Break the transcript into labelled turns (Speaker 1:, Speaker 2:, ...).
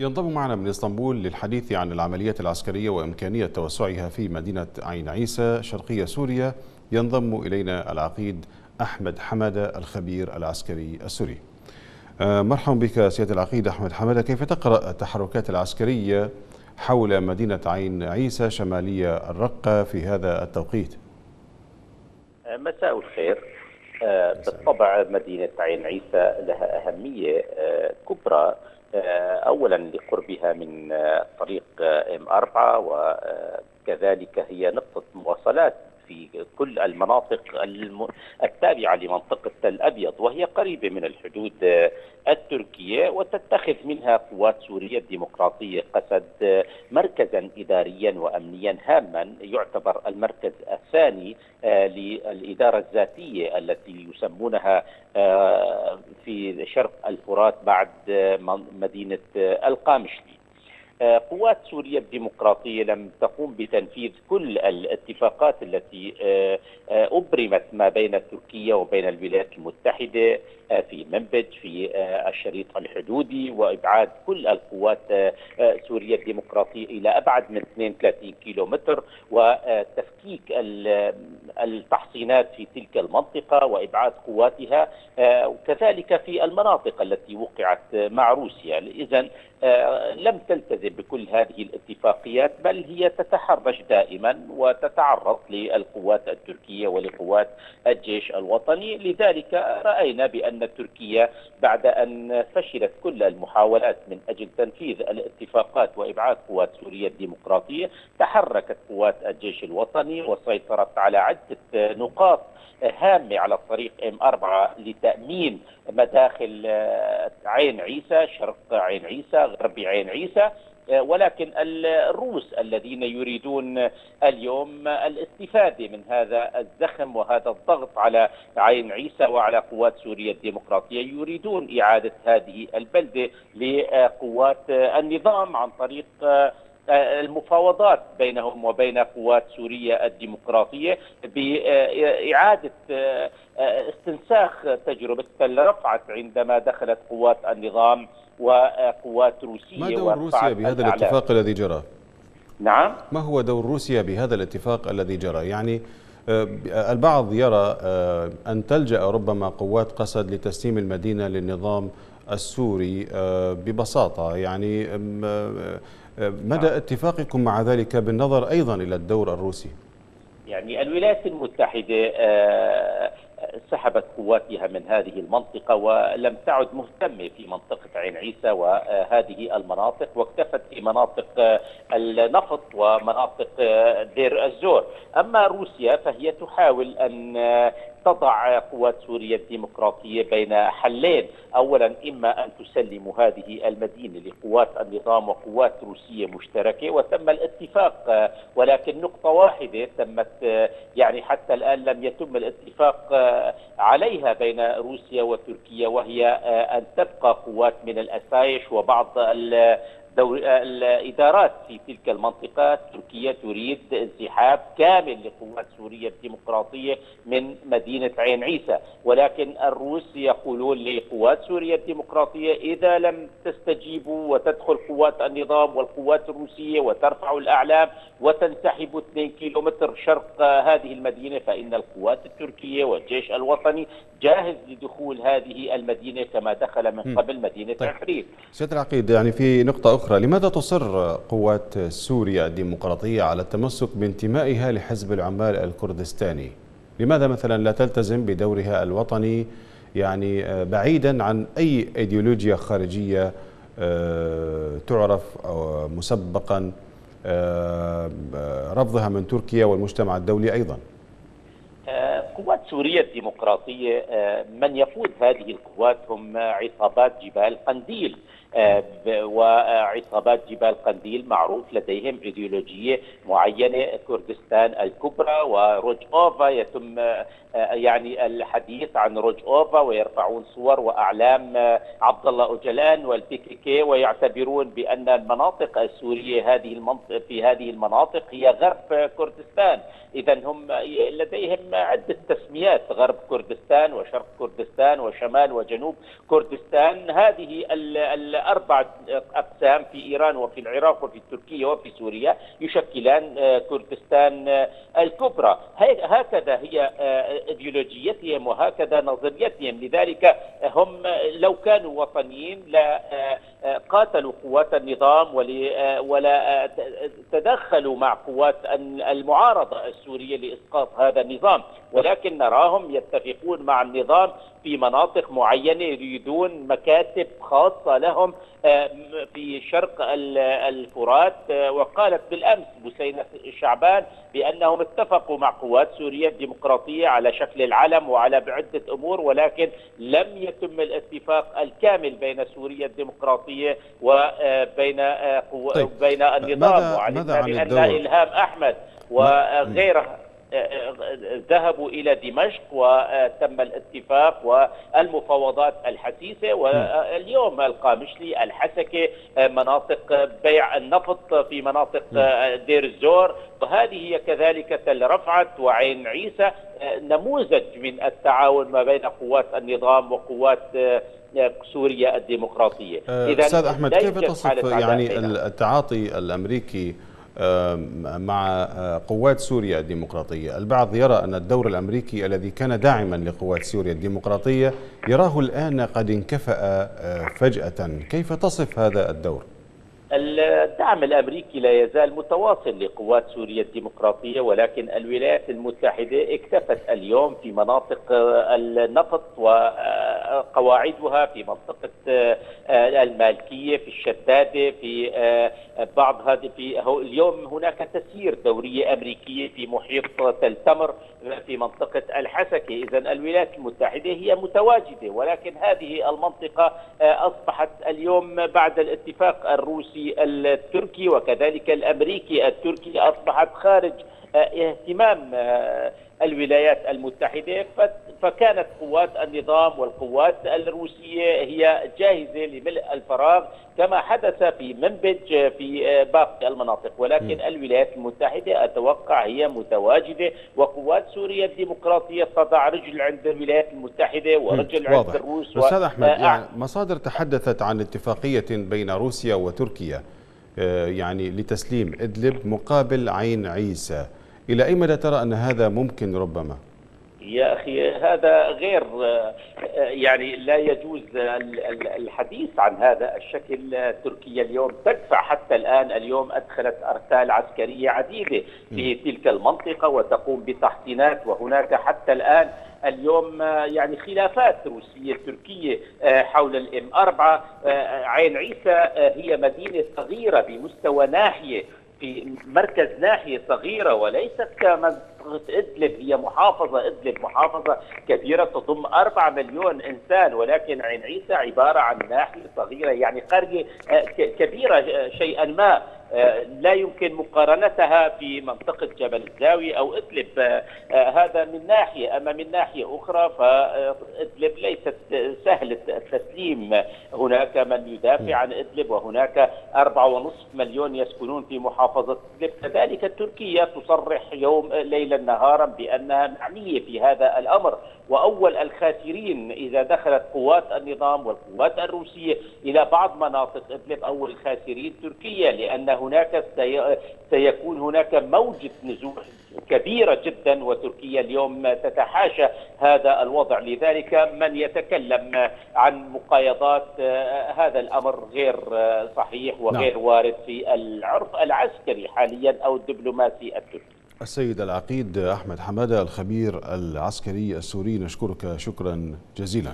Speaker 1: ينضم معنا من إسطنبول للحديث عن العمليات العسكرية وإمكانية توسعها في مدينة عين عيسى شرقية سوريا. ينضم إلينا العقيد أحمد حمادة الخبير العسكري السوري. آه، مرحبا بك سيادة العقيد أحمد حمادة. كيف تقرأ التحركات العسكرية حول مدينة عين عيسى شمالية الرقة في هذا التوقيت؟
Speaker 2: آه، مساء الخير. آه، بالطبع مدينة عين عيسى لها أهمية كبرى اولا لقربها من طريق إم 4 وكذلك هي نقطة مواصلات في كل المناطق التابعة لمنطقة تل أبيض وهي قريبة من الحدود التركية وتتخذ منها قوات سوريا الديمقراطيه قسد مركزا اداريا وامنيا هاما يعتبر المركز الثاني آه، للإدارة الذاتية التي يسمونها آه، في شرق الفرات بعد مدينة القامشلي. قوات سوريا الديمقراطية لم تقوم بتنفيذ كل الاتفاقات التي آه، آه، أبرمت ما بين تركيا وبين الولايات المتحدة آه، في منبج في الشريط الحدودي وإبعاد كل القوات سوريا الديمقراطية إلى أبعد من 32 كيلو متر وتفكيك التحصينات في تلك المنطقة وإبعاد قواتها وكذلك في المناطق التي وقعت مع روسيا. إذا لم تلتزم بكل هذه الاتفاقيات بل هي تتحرش دائما وتتعرض للقوات التركية ولقوات الجيش الوطني. لذلك رأينا بأن تركيا بعد أن فشلت كل المحاولات من أجل تنفيذ الاتفاقات وإبعاد قوات سوريا الديمقراطية تحركت قوات الجيش الوطني وسيطرت على عدة نقاط هامة على الطريق إم 4 لتأمين مداخل عين عيسى شرق عين عيسى غرب عين عيسى. ولكن الروس الذين يريدون اليوم الاستفادة من هذا الزخم وهذا الضغط على عين عيسى وعلى قوات سوريا الديمقراطية يريدون إعادة هذه البلدة لقوات النظام عن طريق المفاوضات بينهم وبين قوات سوريا الديمقراطية بإعادة استنساخ تجربة تل رفعت عندما دخلت قوات النظام وقوات روسية
Speaker 1: ما دور روسيا بهذا الاتفاق الذي جرى؟
Speaker 2: نعم
Speaker 1: ما هو دور روسيا بهذا الاتفاق الذي جرى؟ يعني آه، البعض يرى آه، أن تلجأ ربما قوات قسد لتسليم المدينة للنظام السوري آه، ببساطة يعني مدى نعم. اتفاقكم مع ذلك بالنظر أيضا إلى الدور الروسي
Speaker 2: يعني الولايات المتحدة سحبت قواتها من هذه المنطقة ولم تعد مهتمة في منطقة عين عيسى وهذه المناطق واكتفت في مناطق النفط ومناطق دير الزور. أما روسيا فهي تحاول أن تضع قوات سوريا الديمقراطية بين حلين. أولا إما أن تسلم هذه المدينة لقوات النظام وقوات روسية مشتركة وتم الاتفاق ولكن نقطة واحدة تمت يعني حتى الآن لم يتم الاتفاق عليها بين روسيا وتركيا وهي أن تبقى قوات من الأسايش وبعض الإدارات في تلك المنطقة تركيا تريد انسحاب كامل لقوات سوريا الديمقراطية من مدينة عين عيسى ولكن الروس يقولون لقوات سوريا الديمقراطية إذا لم تستجيبوا وتدخل قوات النظام والقوات الروسية وترفعوا الأعلام وتنسحبوا 2 كيلومتر شرق هذه المدينة فإن القوات التركية والجيش الوطني جاهز لدخول هذه المدينة كما دخل من قبل مدينة طيب. عفريت.
Speaker 1: سيد العقيد يعني في نقطة أخرى لماذا تصر قوات سوريا الديمقراطية على التمسك بانتمائها لحزب العمال الكردستاني؟ لماذا مثلا لا تلتزم بدورها الوطني يعني آه، بعيدا عن أي إيديولوجيا خارجية آه، تعرف أو مسبقا آه، رفضها من تركيا والمجتمع الدولي أيضا؟
Speaker 2: قوات سوريا الديمقراطية من يقود هذه القوات هم عصابات جبال قنديل. وعصابات جبال قنديل معروف لديهم إيديولوجية معينة كردستان الكبرى وروج اوفا يتم آه، يعني الحديث عن روج اوفا ويرفعون صور وأعلام آه، عبد الله أوجلان والبي كي كي ويعتبرون بأن المناطق السورية هذه المنطقة في هذه المناطق هي غرب كردستان. اذا هم لديهم عدة تسميات غرب كردستان وشرق كردستان وشمال وجنوب كردستان. هذه ال ال أربع أقسام في إيران وفي العراق وفي تركيا وفي سوريا يشكلان كردستان الكبرى. هكذا هي إيديولوجيتهم وهكذا نظريتهم. لذلك هم لو كانوا وطنيين لا قاتلوا قوات النظام ولا تدخلوا مع قوات المعارضة السورية لإسقاط هذا النظام. ولكن نراهم يتفقون مع النظام في مناطق معينة يريدون مكاتب خاصة لهم آه، في شرق الفرات آه، وقالت بالأمس بسينة شعبان بأنهم اتفقوا مع قوات سوريا الديمقراطية على شكل العلم وعلى بعدة أمور ولكن لم يتم الاتفاق الكامل بين سوريا الديمقراطية وبين آه، طيب. بين النظام وعلمنا بأن إلهام أحمد وغيرها ذهبوا إلى دمشق وتم الاتفاق والمفاوضات الحثيثه واليوم القامشلي الحسكة مناطق بيع النفط في مناطق دير الزور وهذه هي كذلك تل رفعت وعين عيسى. نموذج من التعاون ما بين قوات النظام وقوات سوريا الديمقراطية.
Speaker 1: اذا أستاذ أحمد كيف تصف يعني التعاطي الأمريكي مع قوات سوريا الديمقراطية البعض يرى أن الدور الأمريكي الذي كان داعما لقوات سوريا الديمقراطية يراه الآن قد انكفأ فجأة كيف تصف هذا الدور؟
Speaker 2: الدعم الأمريكي لا يزال متواصل لقوات سوريا الديمقراطية ولكن الولايات المتحدة اكتفت اليوم في مناطق النفط وقواعدها في منطقة المالكية في الشداده في بعض هذه في اليوم هناك تسيير دوريه أمريكية في محيط تل تمر في منطقة الحسكة. اذا الولايات المتحدة هي متواجدة ولكن هذه المنطقة أصبحت اليوم بعد الاتفاق الروسي التركي وكذلك الأمريكي التركي أصبحت خارج آه، اهتمام آه، الولايات المتحدة. فكانت قوات النظام والقوات الروسية هي جاهزة لملء الفراغ كما حدث في منبج في آه، باقي المناطق ولكن م. الولايات المتحدة أتوقع هي متواجدة وقوات سوريا الديمقراطية تضع رجل عند الولايات المتحدة ورجل م. عند الروس
Speaker 1: أستاذ أحمد آه يعني مصادر تحدثت عن اتفاقية بين روسيا وتركيا آه يعني لتسليم إدلب مقابل عين عيسى إلى أي مدى ترى أن هذا ممكن ربما؟
Speaker 2: يا أخي هذا غير يعني لا يجوز الحديث عن هذا الشكل. تركيا اليوم تدفع حتى الآن اليوم أدخلت أرسال عسكرية عديدة في تلك المنطقة وتقوم بتحصينات وهناك حتى الآن اليوم يعني خلافات روسية تركية حول الإم 4 عين عيسى هي مدينة صغيرة بمستوى ناحية في مركز ناحية صغيرة وليست كمنطقة إدلب هي محافظة إدلب محافظة كبيرة تضم 4 مليون إنسان ولكن عين عيسى عبارة عن ناحية صغيرة يعني قرية آه، كبيرة شيئا ما. آه، لا يمكن مقارنتها في منطقة جبل الزاوية أو إدلب. آه، هذا من ناحية. أما من ناحية أخرى فإدلب ليست سهل التسليم. هناك من يدافع عن إدلب وهناك أربعة ونصف مليون يسكنون في محافظة إدلب. كذلك تركيا تصرح يوم ليلا نهارا بأنها معنية في هذا الأمر. وأول الخاسرين إذا دخلت قوات النظام والقوات الروسية إلى بعض مناطق إدلب أول الخاسرين تركيا لأن هناك سيكون هناك موجة نزوح كبيرة جدا وتركيا اليوم تتحاشى هذا الوضع. لذلك من يتكلم عن مقايضات آه، هذا الأمر غير آه، صحيح وغير نعم. وارد في العرف العسكري حاليا أو الدبلوماسي التركي.
Speaker 1: السيد العقيد أحمد حمادة الخبير العسكري السوري نشكرك شكرا جزيلا.